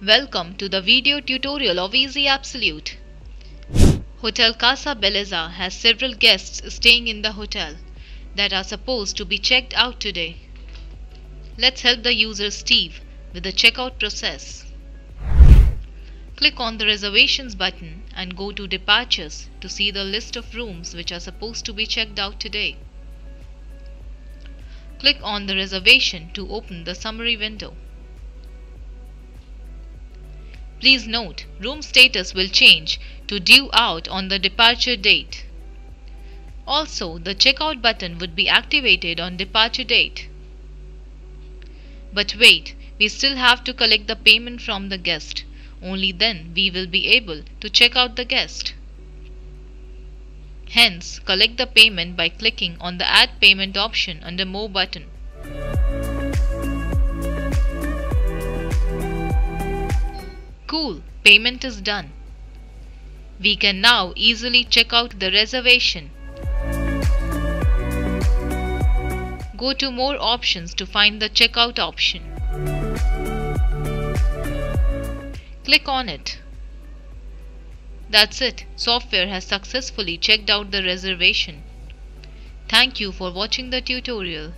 Welcome to the video tutorial of eZee Absolute. Hotel Casa Belleza has several guests staying in the hotel that are supposed to be checked out today. Let's help the user Steve with the checkout process. Click on the reservations button and go to departures to see the list of rooms which are supposed to be checked out today. Click on the reservation to open the summary window. Please note, room status will change to due out on the departure date. Also, the checkout button would be activated on departure date. But wait, we still have to collect the payment from the guest. Only then we will be able to check out the guest. Hence, collect the payment by clicking on the Add Payment option under More button. Cool, payment is done. We can now easily check out the reservation. Go to More options to find the Checkout option. Click on it. That's it. Software has successfully checked out the reservation. Thank you for watching the tutorial.